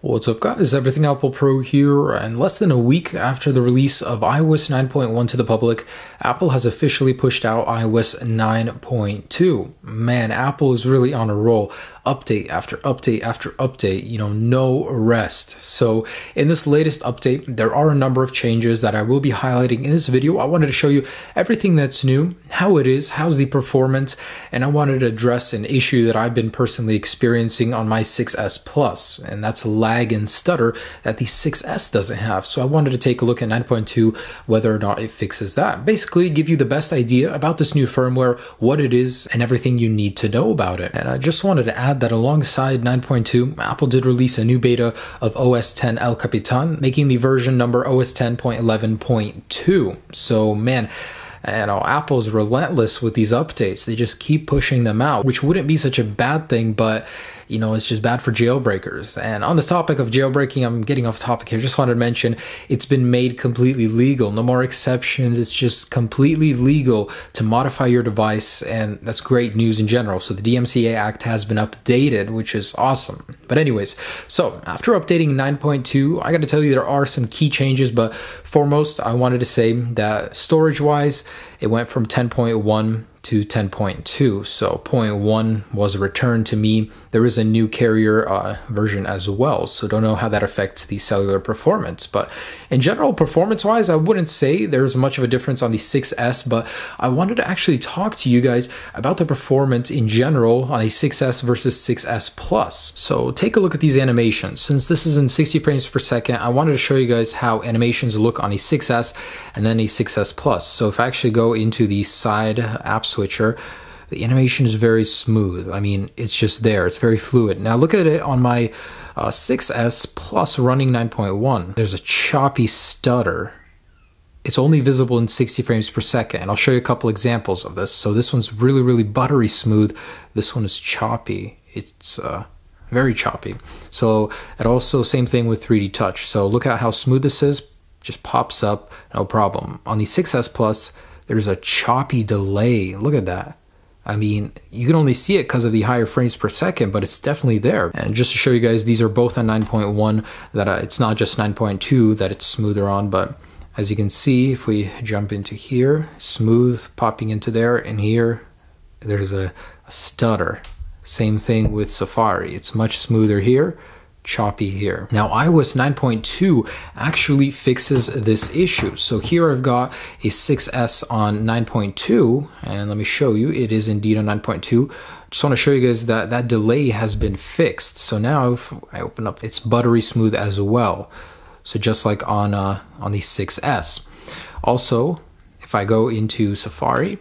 What's up guys, Everything Apple Pro here, and less than a week after the release of iOS 9.1 to the public, Apple has officially pushed out iOS 9.2. Man, Apple is really on a roll update after update after update, you know, no rest. So, in this latest update, there are a number of changes that I will be highlighting in this video. I wanted to show you everything that's new, how it is, how's the performance, and I wanted to address an issue that I've been personally experiencing on my 6S Plus, and that's lag and stutter that the 6S doesn't have. So, I wanted to take a look at 9.2 whether or not it fixes that. Basically, give you the best idea about this new firmware, what it is, and everything you need to know about it. And I just wanted to add that alongside 9.2, Apple did release a new beta of OS 10 El Capitan, making the version number OS 10.11.2. So, man, you know, Apple's relentless with these updates. They just keep pushing them out, which wouldn't be such a bad thing, but you know, it's just bad for jailbreakers. And on this topic of jailbreaking, I'm getting off topic here. Just wanted to mention it's been made completely legal. No more exceptions. It's just completely legal to modify your device, and that's great news in general. So the DMCA Act has been updated, which is awesome. But anyways, so after updating 9.2, I got to tell you there are some key changes, but foremost, I wanted to say that storage-wise, it went from 10.1 to 10.2. So 0.1 was returned to me. There is a new carrier uh, version as well. So don't know how that affects the cellular performance. But in general, performance wise, I wouldn't say there's much of a difference on the 6S, but I wanted to actually talk to you guys about the performance in general on a 6S versus 6S Plus. So take a look at these animations. Since this is in 60 frames per second, I wanted to show you guys how animations look on a 6S and then a 6S Plus. So if I actually go into the side app switcher, the animation is very smooth. I mean, it's just there. It's very fluid. Now look at it on my uh, 6S Plus running 9.1. There's a choppy stutter. It's only visible in 60 frames per second. And I'll show you a couple examples of this. So this one's really, really buttery smooth. This one is choppy. It's uh, very choppy. So it also, same thing with 3D Touch. So look at how smooth this is. Just pops up, no problem. On the 6S Plus, there's a choppy delay. Look at that. I mean, you can only see it because of the higher frames per second, but it's definitely there. And just to show you guys, these are both on 9.1, that uh, it's not just 9.2 that it's smoother on, but as you can see, if we jump into here, smooth popping into there, and here, there's a, a stutter. Same thing with Safari. It's much smoother here choppy here. Now iOS 9.2 actually fixes this issue. So here I've got a 6S on 9.2 and let me show you it is indeed on 9.2. Just want to show you guys that that delay has been fixed. So now if I open up it's buttery smooth as well. So just like on uh, on the 6S. Also, if I go into Safari,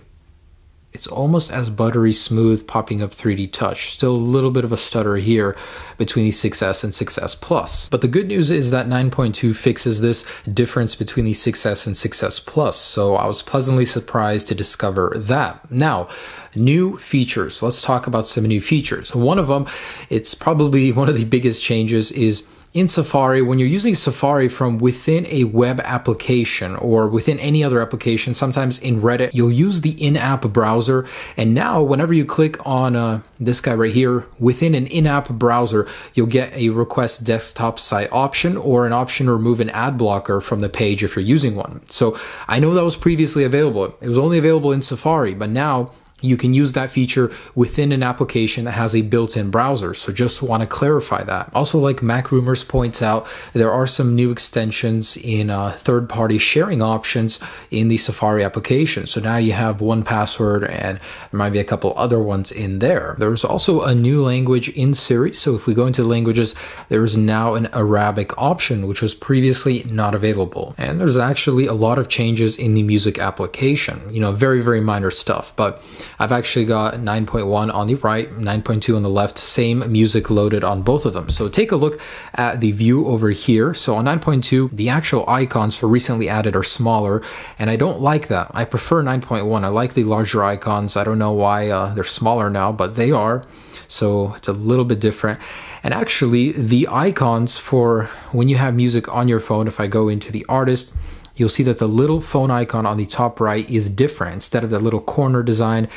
it's almost as buttery smooth popping up 3D touch. Still a little bit of a stutter here between the 6S and 6S Plus. But the good news is that 9.2 fixes this difference between the 6S and 6S Plus. So I was pleasantly surprised to discover that. Now, new features. Let's talk about some new features. One of them, it's probably one of the biggest changes is in Safari, when you're using Safari from within a web application or within any other application, sometimes in Reddit, you'll use the in app browser. And now, whenever you click on uh, this guy right here, within an in app browser, you'll get a request desktop site option or an option to remove an ad blocker from the page if you're using one. So I know that was previously available. It was only available in Safari, but now you can use that feature within an application that has a built-in browser. So just want to clarify that. Also, like Mac Rumors points out, there are some new extensions in uh, third-party sharing options in the Safari application. So now you have 1Password and there might be a couple other ones in there. There's also a new language in Siri. So if we go into languages, there is now an Arabic option, which was previously not available. And there's actually a lot of changes in the music application. You know, very, very minor stuff, but I've actually got 9.1 on the right, 9.2 on the left, same music loaded on both of them. So take a look at the view over here. So on 9.2, the actual icons for recently added are smaller, and I don't like that. I prefer 9.1. I like the larger icons. I don't know why uh, they're smaller now, but they are. So it's a little bit different. And actually, the icons for when you have music on your phone, if I go into the artist, you'll see that the little phone icon on the top right is different. Instead of that little corner design,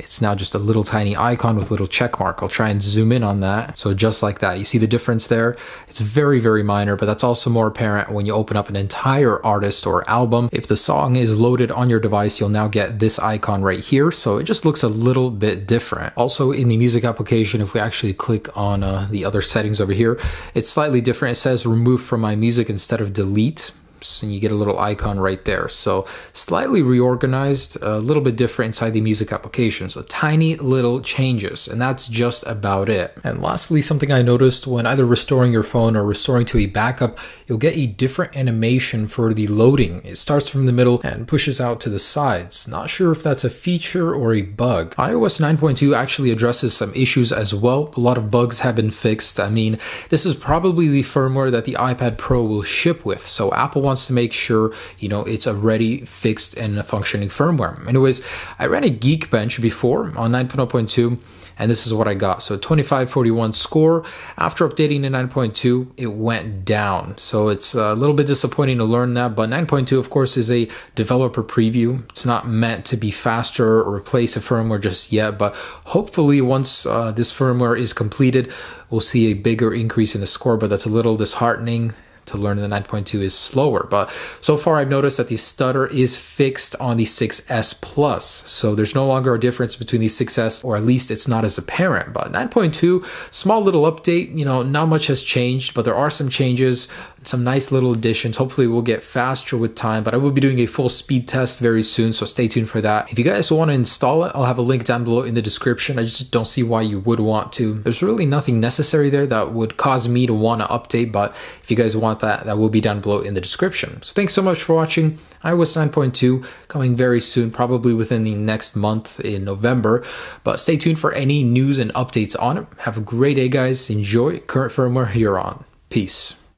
it's now just a little tiny icon with a little check mark. I'll try and zoom in on that. So just like that, you see the difference there? It's very, very minor, but that's also more apparent when you open up an entire artist or album. If the song is loaded on your device, you'll now get this icon right here. So it just looks a little bit different. Also in the music application, if we actually click on uh, the other settings over here, it's slightly different. It says remove from my music instead of delete and you get a little icon right there. So slightly reorganized, a little bit different inside the music application. So tiny little changes and that's just about it. And lastly, something I noticed when either restoring your phone or restoring to a backup, you'll get a different animation for the loading. It starts from the middle and pushes out to the sides. Not sure if that's a feature or a bug. iOS 9.2 actually addresses some issues as well. A lot of bugs have been fixed. I mean, this is probably the firmware that the iPad Pro will ship with. So Apple wants to make sure, you know, it's already fixed and functioning firmware. Anyways, I ran a Geekbench before on 9.0.2 and this is what I got. So 2541 score. After updating to 9.2, it went down. So it's a little bit disappointing to learn that, but 9.2 of course is a developer preview. It's not meant to be faster or replace a firmware just yet, but hopefully once uh, this firmware is completed, we'll see a bigger increase in the score, but that's a little disheartening to learn the 9.2 is slower. But so far, I've noticed that the stutter is fixed on the 6S Plus. So there's no longer a difference between the 6S, or at least it's not as apparent. But 9.2, small little update, you know, not much has changed, but there are some changes some nice little additions. Hopefully we'll get faster with time, but I will be doing a full speed test very soon, so stay tuned for that. If you guys want to install it, I'll have a link down below in the description. I just don't see why you would want to. There's really nothing necessary there that would cause me to want to update, but if you guys want that, that will be down below in the description. So thanks so much for watching iOS 9.2 coming very soon, probably within the next month in November. But stay tuned for any news and updates on it. Have a great day, guys. Enjoy current firmware here on. Peace.